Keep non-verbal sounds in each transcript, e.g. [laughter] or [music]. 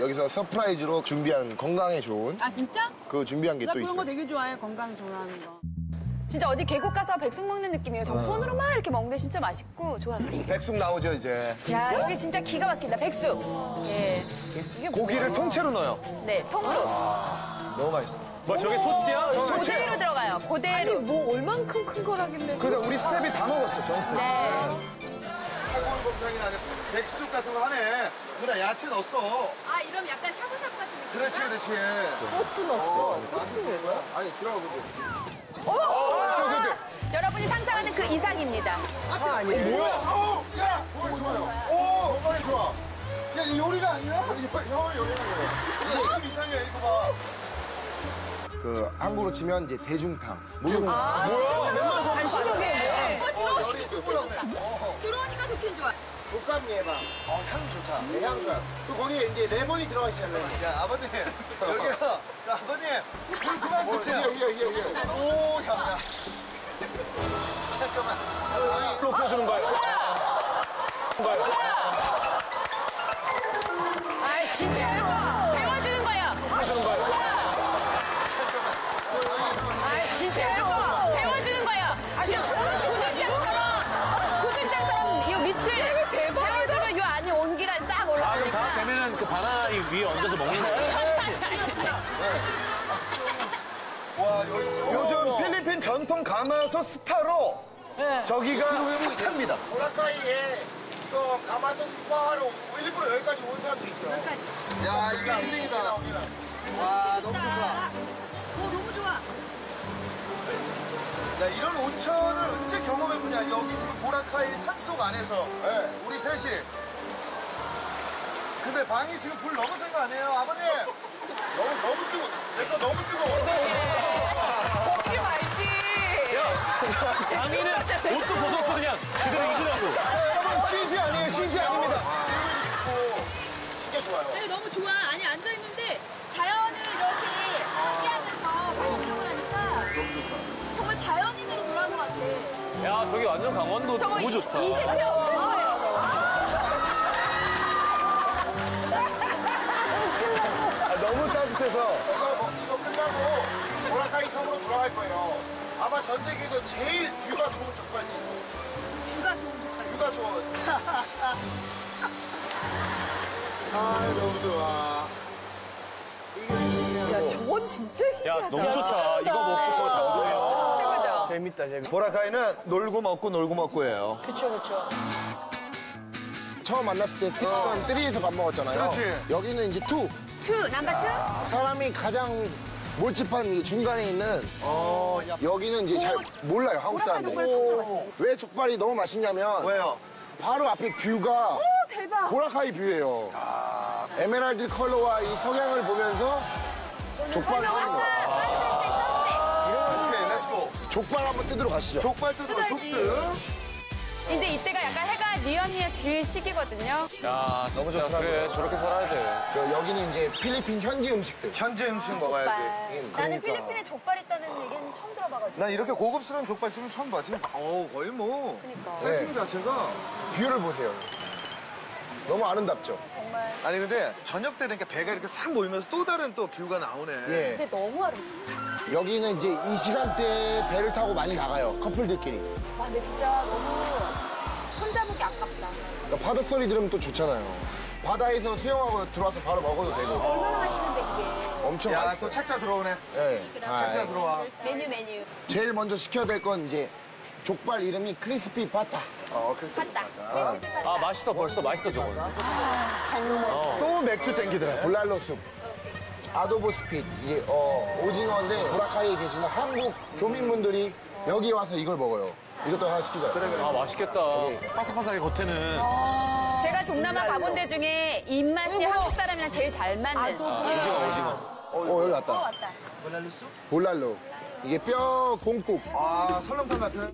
여기서 surprise로 준비한 건강에 좋은 아 진짜? 그 준비한 게 나 또 그런 거 있어요. 되게 좋아해 건강 좋아하는 거. 진짜 어디 계곡 가서 백숙 먹는 느낌이에요. 저 손으로 막 이렇게 먹는데 진짜 맛있고 좋았어요. 백숙 나오죠 이제. 야, 여기 진짜 기가 막힌다. 백숙. 예. 고기를 통째로 넣어요. 네, 통으로. 너무 맛있어. 뭐 저게 솥이야? 그대로 들어가요. 그대로. 뭐 얼만큼 큰 거라길래. 그러니까 우리 스태프가 다 먹었어 전 스태프. 네. 사골곰탕이나 아니라 백숙 같은 거 하네. 누나 야채 넣었어. 아 이러면 약간 샤브샤브 같은 느낌. 그렇지 그렇지. 꽃도 넣었어. 꽃은 왜 넣어? 아니 들어가 보게. 여러분이 상상하는 그 이상입니다. 아, 아니에요? 뭐야? 어, 야, 머리 좋아요. 오, 머리 좋아. 야, 이 요리가 아니야? 이거 형 요리하는 거야. 이거 이상해, 이거 봐. 그 한국으로 치면 이제 대중탕. 물론 간식이게. 독감 예방. 어, 향 좋다. 네, 향 좋아. 그 거기에 이제 레몬이 들어가 있잖아요. 야, 아버님. [laughs] 여기요. 자, 아버님. 물 그만 드세요. 여기, 여기, 여기. 오, 야, 야. [laughs] 잠깐만. 아니, 높여주는 거예요. 아, 진짜요? 배워주는 얹어서 먹는 거야? 와, 요즘 필리핀 전통 가마솥 스파로 저기가 핫합니다. 보라카이에 이거 가마솥 스파로 일부러 여기까지 온 사람도 있어요. 야, 이거 힐링이다. 와, 너무 좋다. 오 너무 좋아. 야, 이런 온천을 언제 경험해보냐. 여기 지금 보라카이 산속 안에서 우리 셋이. 근데 방이 지금 불 넘어선 거 아니에요, 아버님? 너무, 너무 뜨거워. 내거 너무 뜨거워. 먹지 말지. 강희는 옷도 벗었어 그냥 그대로 입으라고. 자, 여러분, CG 아니에요, CG 아닙니다. 일본이 좋고, 진짜 좋아요. 아니 너무 좋아. 아니 앉아 있는데 자연을 이렇게 함께하면서 발신경을 하니까 너무 좋다. 정말 자연인으로 놀아는 것 같아. 야 저기 완전 강원도 저거 너무 좋다. 이 세트 엄청 따뜻해서. 이거, 먹- 이거 끝나고 보라카이 섬으로 돌아갈 거예요. 아마 전 세계에서 제일 뷰가 좋은 족발집. 뷰가 좋은 족발. 뷰가 좋은. [laughs] 아, 너무 좋아. 이게 야, 저건 진짜 야 희한하다. 너무 좋다. 이거 먹고 저거 담그면. 최고죠. 재밌다, 재밌다. 보라카이는 놀고 먹고 놀고 먹고예요. 그쵸, 그쵸. 처음 만났을 때 station 3에서 밥 먹었잖아요. 그렇지. 여기는 이제 2. 투, number two? 사람이 가장 밀집한 이 중간에 있는 여기는 이제 잘 몰라요 한국 사람들이. 왜 족발이 너무 맛있냐면 왜요? 바로 앞에 view가 보라카이 view예요. 에메랄드 컬러와 이 석양을 보면서 족발을 하는 거예요? 오케이 let's go. 족발 한번 뜯으러 가시죠. 족발 뜯으러 족들. 이제 이때가 약간 해가 뉘엿뉘엿 질 시기거든요. 야 너무 좋더라고요. 그래 저렇게 살아야 돼. 여기는 이제 필리핀 현지 음식들 현지 음식 먹어야지 나는 필리핀에 족발 있다는 얘기는 처음 들어봐가지고. 난 이렇게 고급스러운 족발집은 처음 봐. 지금 어 거의 뭐 세팅 자체가 view를 보세요. 너무 아름답죠. 정말. 아니 근데 저녁 때 되니까 배가 이렇게 싹 모이면서 또 다른 또 view가 나오네. 예. 근데 너무 아름다. 여기는 이제 이 시간대에 배를 타고 많이 나가요. 커플들끼리. 와, 근데 진짜 너무. 그러니까 파도 소리 들으면 또 좋잖아요. 바다에서 수영하고 들어와서 바로 먹어도 되고. 얼마나 맛있는데 그게. 엄청 야, 맛있어요. 또 책자 들어오네. 예. 책자 아, 들어와. 메뉴 메뉴. 제일 먼저 시켜야 될 건 이제 족발 이름이 crispy pata. 어, 그래서. 맞다. 아 맛있어 벌써 맛있어 저거. 또 맥주 땡기더라. bulalo soup. adobo squid. 이게 어, 오징어인데 보라카이에 계시는 한국 교민분들이 여기 와서 이걸 먹어요. 이것도 하나 시키자. 그래 그래. 아 맛있겠다. 바삭바삭해 겉에는. 제가 동남아 가본 데 중에 입맛이 한국 사람이랑 제일 잘 맞는. 오징어 오징어. 어 여기 왔다. 왔다. 볼랄로. 이게 뼈 곰국. 아, 설렁탕 같은.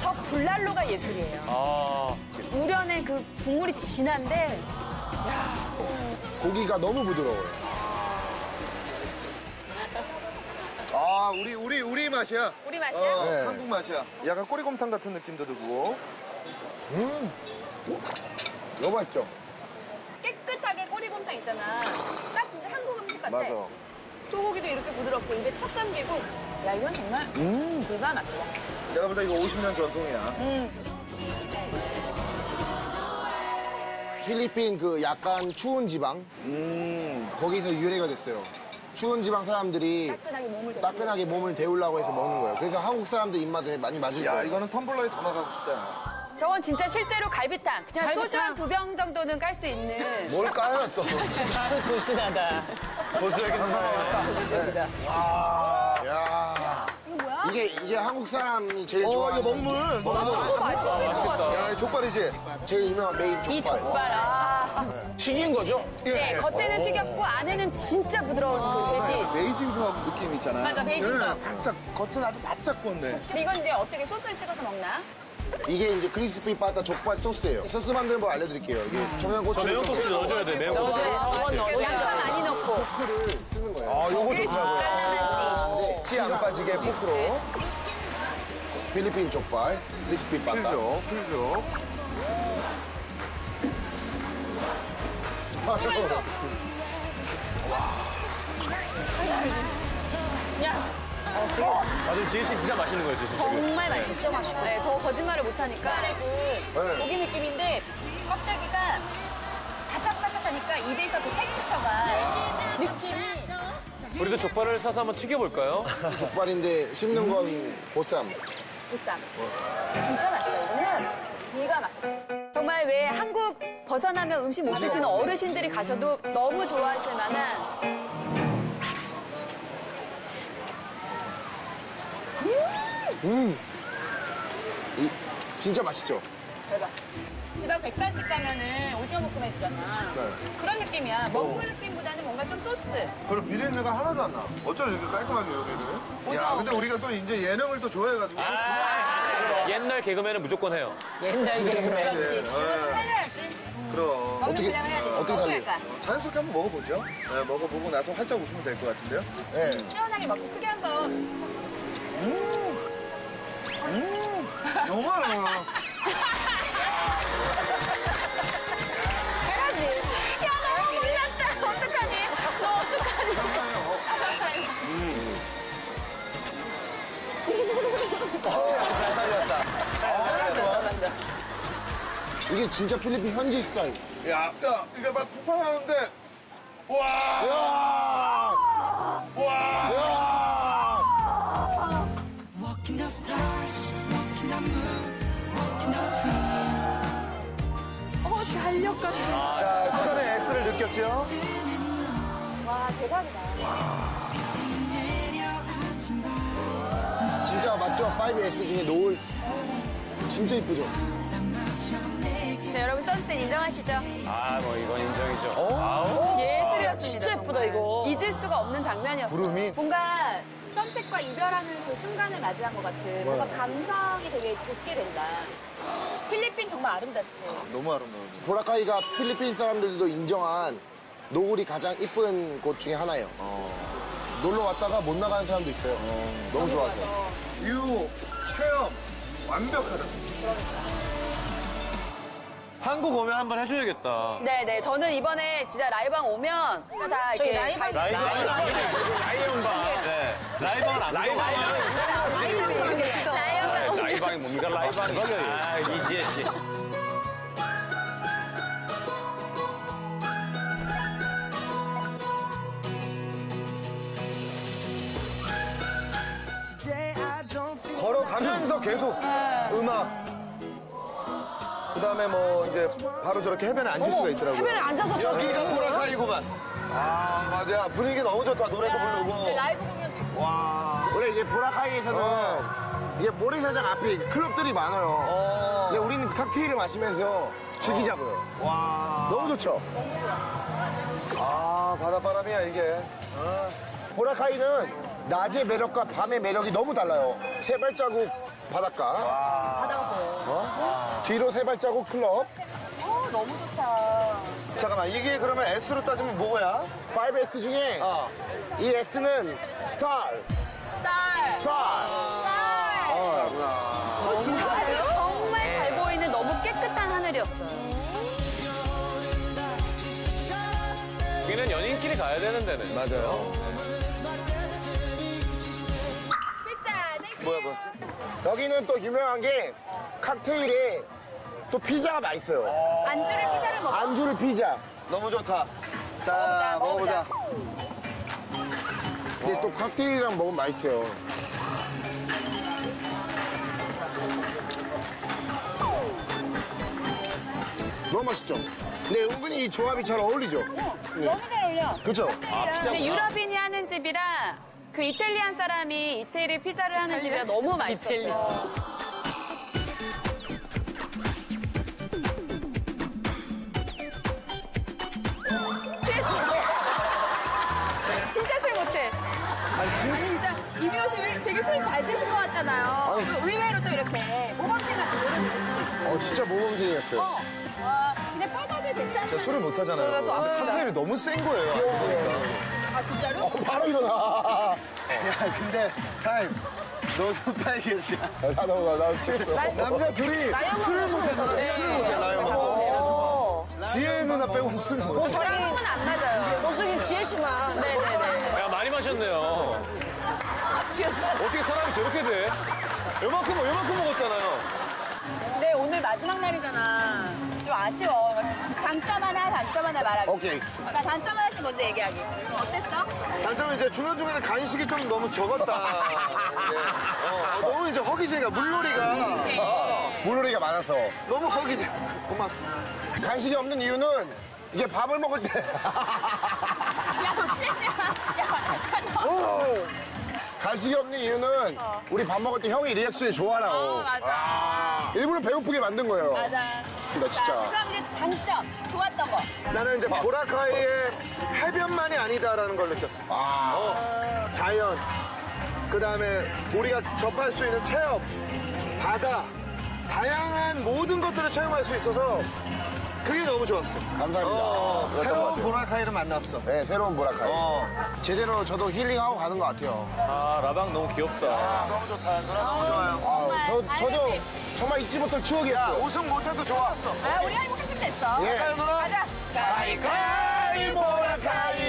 저 불난로가 예술이에요. 아 우려낸 그 국물이 진한데 고기가 너무 부드러워요. 아, 우리, 우리, 우리 맛이야. 우리 맛이야? 어, 네. 한국 맛이야. 약간 꼬리곰탕 같은 느낌도 들고. 너무 맛있죠? 깨끗하게 꼬리곰탕 있잖아. 딱 진짜 한국 음식 같아. 맞아. 소고기도 이렇게 부드럽고 입에 턱 감기고. 야 이건 정말 음. 기가 막히다. 내가 볼때 이거 50년 전통이야. 필리핀 그 약간 추운 지방 음. 거기서 유래가 됐어요. 추운 지방 사람들이 따끈하게 몸을. 따끈하게 몸을 데우려고 해서 먹는 거예요. 그래서 한국 사람들 입맛에 많이 맞을 야, 거예요. 이거는 텀블러에 담아가고 싶다. 저건 진짜 실제로 갈비탕. 그냥 소주 한 두 병 정도는 깔 수 있는. 뭘 까요 또? [laughs] 아유 조신하다. 보스야겠네. 야, 이거 뭐야? 이게 이게 한국 사람이 제일 어, 좋아하는 이거 먹물. 저거 맛있을 것 같아. 야, 이 족발이지? 제일 유명한 메인 족발. 이 족발. 아. 튀긴 거죠? 네, 겉에는 튀겼고 안에는 진짜 부드러운 그 돼지. 베이징 duck 느낌 있잖아. 맞아, 베이징 네, duck. 바짝, 겉은 아주 바짝. 근데 이건 이제 어떻게 소스를 찍어서 먹나? 이게 이제 crispy pata 족발 소스예요. 소스 만드는 법 알려드릴게요. 이게 청양고추 매운 소스 넣어줘야 돼, 매운 소스. 양파 많이 넣고. 를 쓰는 거예요. 아, 요거 좋더라고요. 깔라만시. 씨 안 빠지게 포크로. 필리핀 족발, 크리스피 파타. 풀죠, 풀죠. 야, 아, 좀 지혜 씨 진짜 맛있는 거예요, 지금. 정말 맛있어. 진짜 맛있어. 네, 저 거짓말을 못하니까. 그 고기 느낌인데 껍데기가 바삭바삭하니까 입에서 그 텍스처가 느낌이 우리도 족발을 사서 한번 튀겨볼까요? 족발인데 씹는 건 보쌈. 보쌈. 진짜 맛있다. 이거는 기가 막혀. 정말 왜 한국 벗어나면 음식 못 드시는 어르신들이 가셔도 너무 좋아하실 만한 이 진짜 맛있죠? 대박. 집 앞 백반집 가면은 오징어 볶음 해주잖아. 네. 그런 느낌이야. 먹는 느낌보다는 뭔가 좀 소스. 그럼 비린내가 하나도 안 나. 어쩜 이렇게 깔끔하게 요리를? 야, 근데 우리가 또 이제 예능을 또 좋아해가지고. 옛날 개그맨은 무조건 해요. 옛날 개그맨. 그렇지. 네. 이거 좀 살려야지. 그럼. 먹는 어떻게- 그냥 해야 돼. 어떻게 어떻게 살려? 할까? 자연스럽게 한번 먹어보죠. 네, 먹어보고 나서 활짝 웃으면 될 것 같은데요? 네. 시원하게 먹고 크게 한번. 너무 많아. 해야지. 야, 너무 몰랐다. 어떡하니? 너 어떡하니? 잘 살렸다. 이게 진짜 필리핀 현지 스타일. 야, 야, 이게 막 폭발하는데. 와! 야! 와! 야! Walking on stars, walking on moon, walking on dream. 어 달력까지. 자, 후전의 S를 느꼈죠? 와, 대박이다. 진짜 맞죠? 5S 중에 노을 진짜 이쁘죠? 네, 여러분 선셋 인정하시죠? 아, 뭐 이건 인정이죠. 예술이었습니다. 진짜 예쁘다 정말. 이거. 잊을 수가 없는 장면이었어요. 구름이? 뭔가 선셋과 이별하는 그 순간을 맞이한 것 같은 뭔가 감성이 되게 돋게 된다. 필리핀 정말 아름답지. 너무 아름다워. 보라카이가 필리핀 사람들도 인정한 노을이 가장 이쁜 곳 중에 하나예요. 놀러 왔다가 못 나가는 사람도 있어요. 너무 좋아서. 뷰, 체험, 완벽하다. 한국 오면 한번 해줘야겠다. 네네, 저는 이번에 진짜 라이방 오면 다 저희 이렇게 라이방 가- 라이브를 계시던. 라이방 라이브방이 뭡니까? 라이브방이. 아, 이지혜 씨. 걸어가면서 계속 음악. 그 다음에 뭐 이제 바로 저렇게 해변에 앉을 수가 있더라고요. 해변에 앉아서 저기. 여기가 보라카이구만. 아, 맞아. 분위기 너무 좋다. 노래도 부르고. 라이브 공연도 있고. 와. 원래 이제 보라카이에서는 이게 모래사장 앞에 클럽들이 많아요. 어. 근데 우리는 칵테일을 마시면서 즐기자고요. 와. 너무 좋죠? 아, 바닷바람이야, 이게. 보라카이는 낮의 매력과 밤의 매력이 너무 달라요. 세 발자국 바닷가. 어? 뒤로 세 발자국 클럽. 어, 너무 좋다. 잠깐만, 이게 그러면 S로 따지면 뭐야? 5S 중에 어. 이 S는 스타. 딸. 스타. 진짜 정말 잘 보이는 너무 깨끗한 하늘이었어요. 여기는 연인끼리 가야 되는 데네. 맞아요. 피자, thank you. 뭐야, 뭐야. 여기는 또 유명한 게 칵테일에 또 피자가 맛있어요. 안주를 피자를 먹어. 안주를 피자. 너무 좋다. 자, 먹어보자. 근데 또 칵테일이랑 먹으면 맛있어요. 너무 맛있죠? 근데 은근히 이 조합이 잘 어울리죠? 너무 잘 어울려. 그죠? 아, 피자. 근데 유럽인이 하는 집이라 그 이탈리안 사람이 이태리 피자를 하는 집이 라 너무 맛있었어. 취했어. 진짜 술 못해. 아니 진짜 이미호 씨 왜- 되게 술 잘 드신 것 같잖아요. 그 의외로 또 이렇게 모범생 같은 노래 부르시고. 어, 진짜 모범생이었어요. 어. 와, 근데 뻗어도 괜찮은. 저 술을 못 하잖아요. 저희가 또 아프다. 칵테일이 너무 센 거예요. 알고 보니까. 아 진짜로? 어, 바로 일어나. 야, 근데 타임. 너도 빨개지. 나 너무 나 취했어. 남자 둘이 술을 못 해서 네. 술을 못 해. 라이언 오. 지혜 누나 빼고는 술을 못 해. 저랑은 안 맞아요. 노숙인 지혜 씨만. 네네네. 야, 많이 마셨네요. 취했어. 어떻게 사람이 저렇게 돼? 요만큼, 요만큼 먹었잖아요. 근데 오늘 마지막 날이잖아. 좀 아쉬워. 장점 하나, 단점 하나 말하기. 오케이. 나 단점 하나씩 먼저 얘기하기. 어땠어? 단점은 이제 중간중간에 간식이 좀 너무 적었다. 네. 어, 너무 이제 허기지가 물놀이가 어, 물놀이가 많아서. 너무 허기지. 엄마. 간식이 없는 이유는 이게 밥을 먹을 때. 야, 너 취했냐? 야, 너. 오! 간식이 없는 이유는 우리 밥 먹을 때 형이 리액션이 좋아라고. 어, 맞아. 일부러 배고프게 만든 거예요. 맞아. 나 진짜. 자, 그럼 이제 장점. 좋았던 거. 나는 이제 보라카이의 해변만이 아니다라는 걸 느꼈어. 아, 어, 자연, 그 다음에 우리가 접할 수 있는 체험, 바다, 다양한 모든 것들을 체험할 수 있어서 그게 너무 좋았어. 감사합니다. 어, 그랬던 것 새로운 같아요. 보라카이를 만났어. 네, 새로운 보라카이. 어. 제대로 저도 힐링하고 가는 것 같아요. 아, 라방 너무 귀엽다. 너무 좋다. 누나 너무 좋아요. 아, 저, 정말 저도. 정말 잊지 못할 추억이었어요. 우승 못해도 좋았어. 아, 우리 행복했으면 됐어. 예. 가요, 누나? 가자. 가위가위 보라카이